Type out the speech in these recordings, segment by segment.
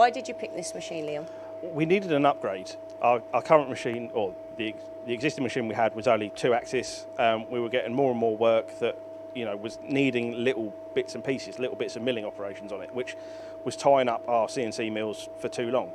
Why did you pick this machine, Liam? We needed an upgrade. Our, our current machine, or the, the existing machine we had, was only two axis. Um, we were getting more and more work that you know was needing little bits and pieces, little bits of milling operations on it, which was tying up our CNC mills for too long.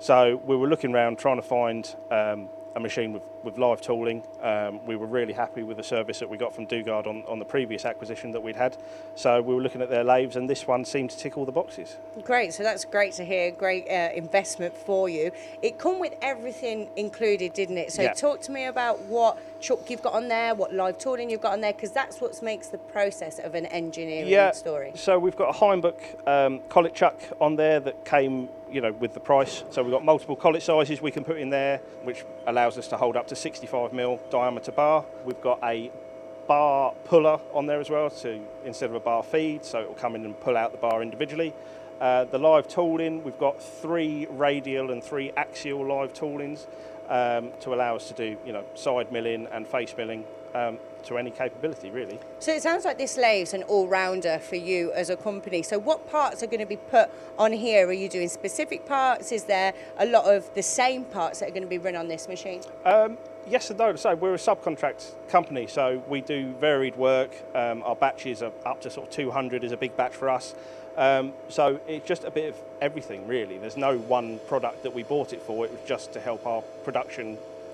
So we were looking around trying to find um, a machine with, with live tooling. Um, we were really happy with the service that we got from Dugard on, on the previous acquisition that we'd had. So we were looking at their lathes and this one seemed to tick all the boxes. Great, so that's great to hear. Great uh, investment for you. It come with everything included, didn't it? So Yeah. talk to me about what chuck you've got on there, what live tooling you've got on there, because that's what makes the process of an engineering story. So we've got a Hainbuch um, collet chuck on there that came, you know, with the price. So we've got multiple collet sizes we can put in there, which allows us to hold up to 65 mil diameter bar. We've got a bar puller on there as well, to instead of a bar feed, so it will come in and pull out the bar individually. Uh, the live tooling, we've got three radial and three axial live toolings um, to allow us to do, you know, side milling and face milling um, to any capability, really. So it sounds like this lathe's an all-rounder for you as a company. So what parts are going to be put on here? Are you doing specific parts? Is there a lot of the same parts that are going to be run on this machine? Um, yes and no. So we're a subcontract company, so we do varied work. Um, our batches are up to sort of 200 is a big batch for us. Um, so it's just a bit of everything, really. There's no one product that we bought it for. It was just to help our production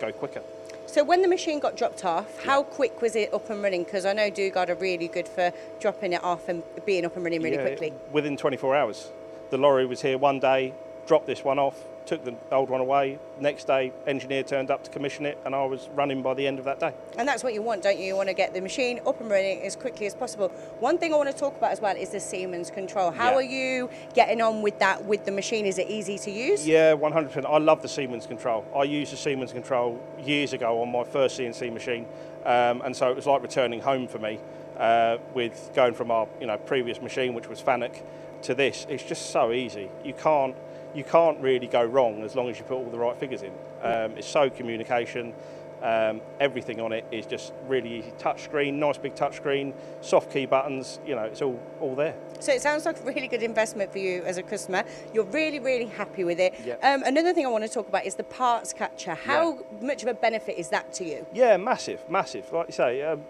go quicker. So when the machine got dropped off, how quick was it up and running? Because I know Dugard are really good for dropping it off and being up and running really Yeah, quickly. Within 24 hours. The lorry was here one day, dropped this one off, took the old one away. Next day, engineer turned up to commission it, and I was running by the end of that day. And that's what you want, don't you? You want to get the machine up and running as quickly as possible. One thing I want to talk about as well is the Siemens control. How Yeah. are you getting on with that with the machine? Is it easy to use? Yeah, 100%. I love the Siemens control. I used the Siemens control years ago on my first CNC machine, um, and so it was like returning home for me. Uh, with going from our you know previous machine, which was Fanuc, to this, it's just so easy. You can't you can't really go wrong as long as you put all the right figures in. Um, it's so communication. Um, everything on it is just really easy. Touch screen, nice big touch screen, soft key buttons. You know, it's all all there. So it sounds like a really good investment for you as a customer. You're really, really happy with it. Yep. Um, another thing I want to talk about is the parts catcher. How much of a benefit is that to you? Yeah, massive, massive. Like you say, um,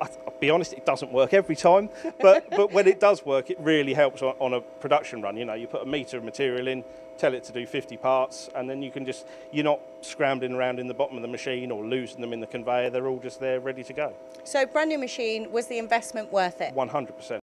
I'll be honest, it doesn't work every time, but but when it does work, it really helps on, on a production run. You know, you put a meter of material in, tell it to do 50 parts, and then you can just you're not scrambling around in the bottom of the machine or losing them in the conveyor. They're all just there, ready to go. So brand new machine, was the investment worth it? 100%.